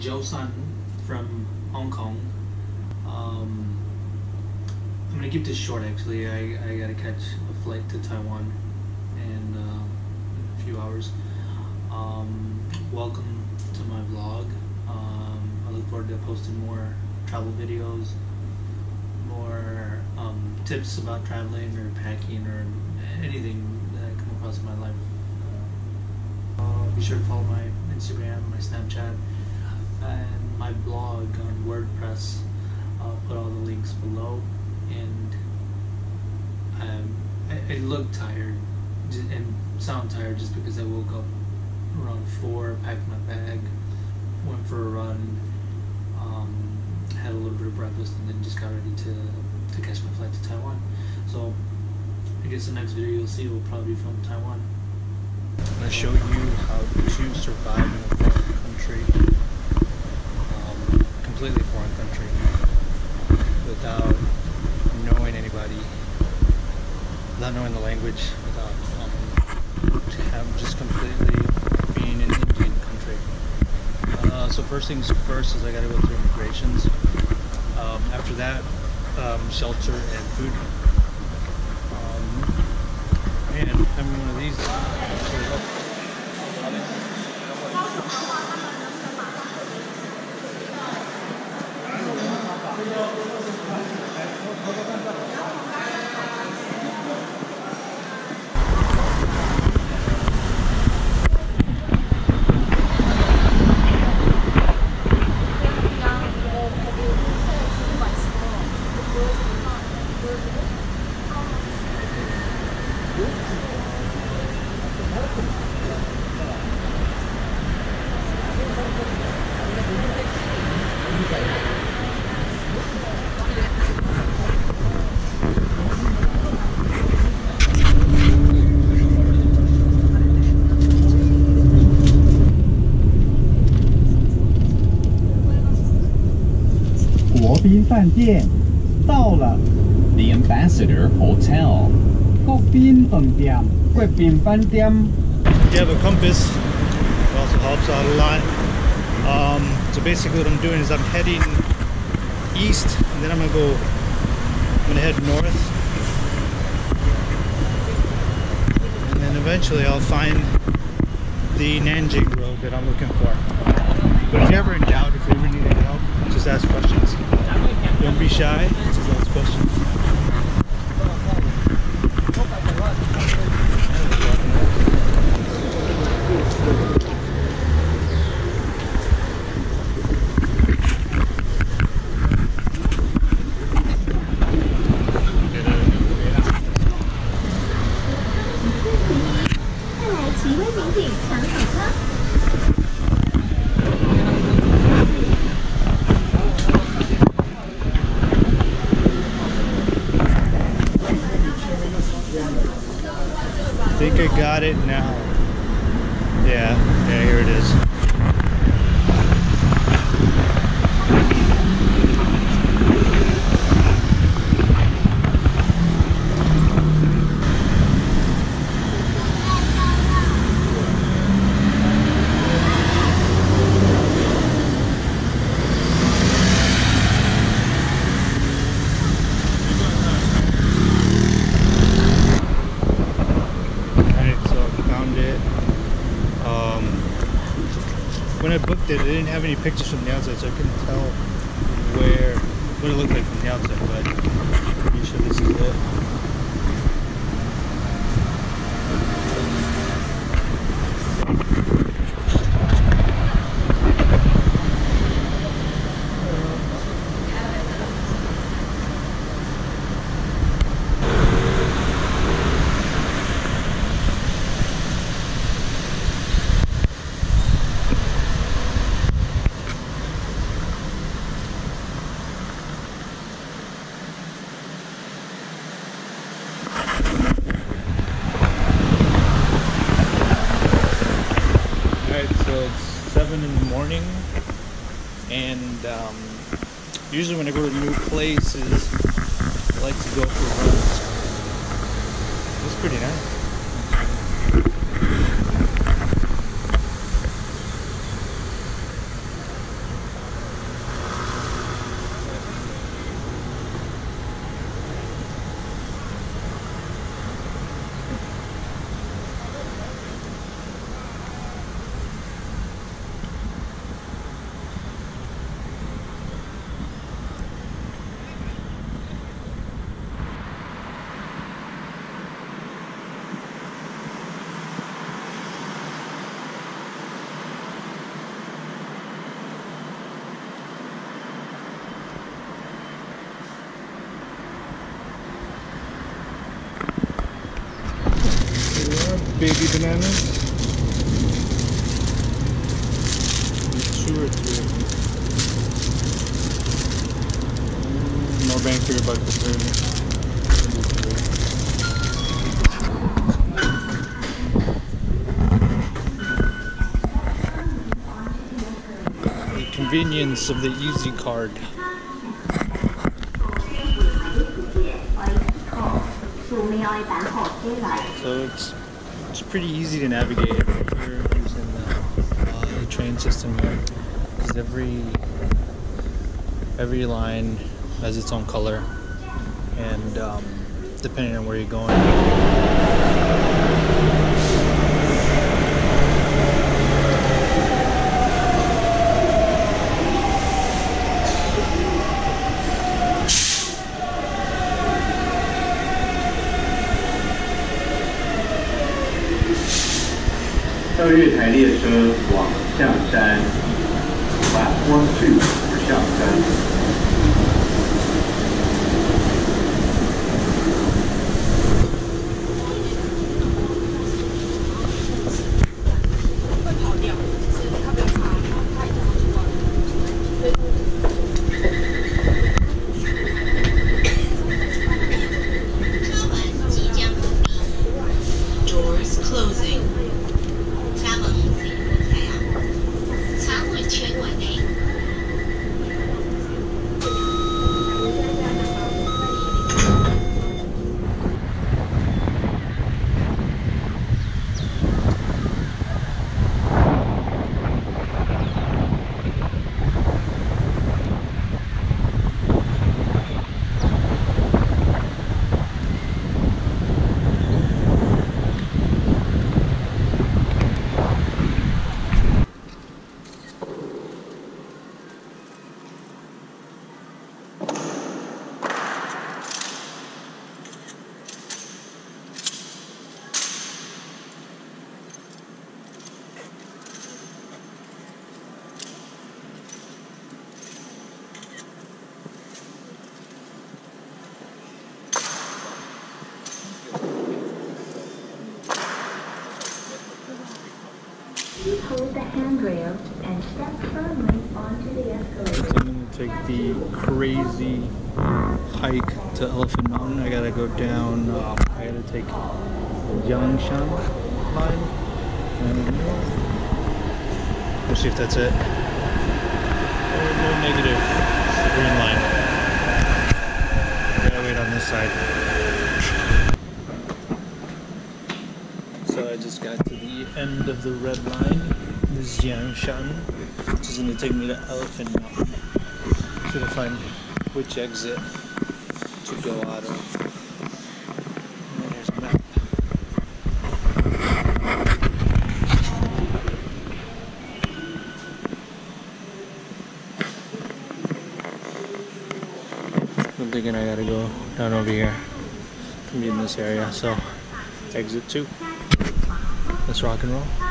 Joe Sun from Hong Kong. Um, I'm gonna keep this short actually. I, I gotta catch a flight to Taiwan in, uh, in a few hours. Um, welcome to my vlog. Um, I look forward to posting more travel videos, more um, tips about traveling or packing or anything that I come across in my life. Uh, be sure to follow my Instagram, my Snapchat, and my blog on WordPress. I'll put all the links below. And um, I, I look tired and sound tired just because I woke up around four, packed my bag, went for a run, um, had a little bit of breakfast, and then just got ready to to catch my flight to Taiwan. So I guess the next video you'll see will probably be from Taiwan. I'm going to show you how to survive in a foreign country, completely foreign country, without knowing anybody, without knowing the language, without um, just completely being in an Indian country. Uh, so first things first is I got to go through immigrations. Um, after that, um, shelter and food. Um, and having one of these actually helps. 国宾饭店到了， The Ambassador Hotel. 国宾饭店，国宾饭店。 you have a compass, it also helps out a lot. Um, so basically what I'm doing is I'm heading east and then I'm gonna go, I'm gonna head north. And then eventually I'll find the Nanjing road that I'm looking for. But if you're ever in doubt, if you ever need any help, just ask questions. Don't be shy, just ask questions. I think I got it now. Yeah, yeah, here it is. Alright, so I found it. Um, when I booked it, it didn't have any pictures from the outside, so I couldn't tell where what it looked like from the outside. But I'm pretty sure this is it. Alright, so it's 7 in the morning, and um, usually when I go to new places, I like to go for runs. It's pretty nice. baby bananas. Two mm, or three of them. More bang for your buck this early. The convenience of the easy card. So it's it's pretty easy to navigate if you're using the, uh, the train system here. Because every every line has its own color, and um, depending on where you're going. 到月台列车往象山返光去象山。Handrail and step firmly onto the escalator. I'm gonna take the crazy hike to Elephant Mountain. I gotta go down. Um, I gotta take Xiangshan line. And we'll see if that's it. Oh, no negative. It's the green line. I gotta wait on this side. So I just got to the end of the red line. Is Xiangshan, which is gonna take me to Elephant Mountain. Trying to find which exit to go out of. I'm thinking I gotta go down over here to be in this area, so exit two. Let's rock and roll.